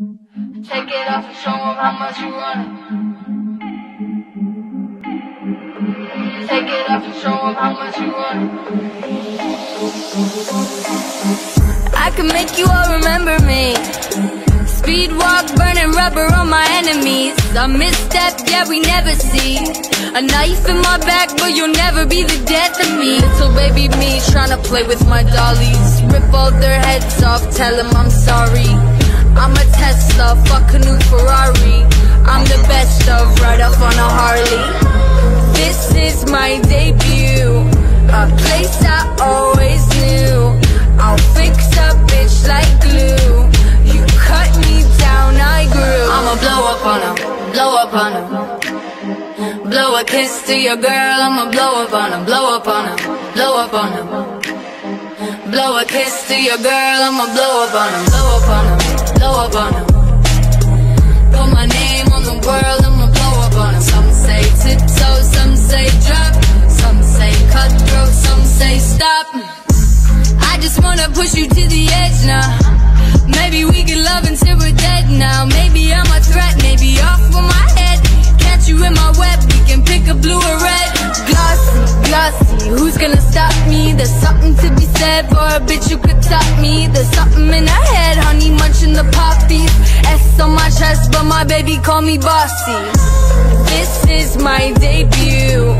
Take it off and show 'em how much you want it. Take it off and show 'em how much you want it. I can make you all remember me. Speed walk, burning rubber on my enemies. A misstep, yeah, we never see. A knife in my back, but you'll never be the death of me. Little baby me trying to play with my dollies. Rip all their heads off, tell them I'm sorry. I'm a Tesla, fuck a new Ferrari. I'm the best of, right off on a Harley. This is my debut, a place I always knew. I'll fix a bitch like glue. You cut me down, I grew. I'ma blow up on him, blow up on him. Blow a kiss to your girl, I'ma blow up on him, blow up on him, blow up on him. Blow a kiss to your girl, I'ma blow up on him, blow up on him, blow up on him. Put my name on the world, I'ma blow up on him. Some say tiptoe, some say drop, some say cutthroat, some say stop. I just wanna push you to the edge now. Maybe we can love until we're dead now. Maybe I'm a threat, maybe off with my head. Catch you in my web, we can pick a blue or red. Glossy, glossy, who's gonna stop me? There's something to be said for a bitch who could top me. There's something in her head, honey my baby call me bossy. This is my debut,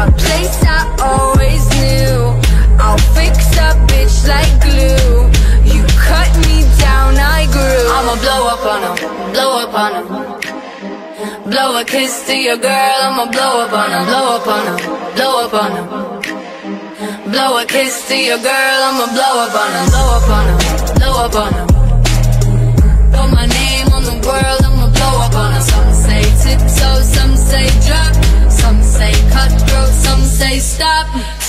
a place I always knew. I'll fix a bitch like glue. You cut me down, I grew. I'ma blow up on him, blow up on him. Blow a kiss to your girl, I'ma blow up on him, blow up on him, blow up on him. Blow a kiss to your girl, I'ma blow up on him, blow up on him, blow up on him. Put my name on the world,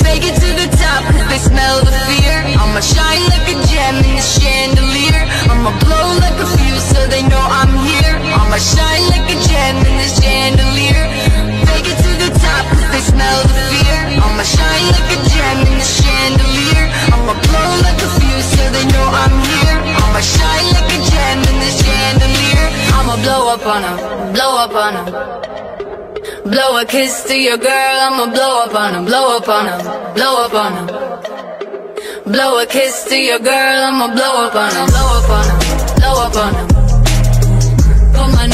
Fake it to the top, cause they smell the fear. I'ma shine like a gem in the chandelier. I'ma blow like a fuse so they know I'm here. I'ma shine like a gem in this chandelier. Fake it to the top, cause they smell the fear. I'ma shine like a gem in the chandelier. I'ma blow like a fuse so they know I'm here. I'ma shine like a gem in the chandelier. I'ma blow up on on 'em, blow up on on 'em. Blow a kiss to your girl, I'ma blow up on 'em, blow up on 'em, blow up on 'em. Blow a kiss to your girl, I'ma blow up on 'em, blow up on 'em, blow up on 'em. Put my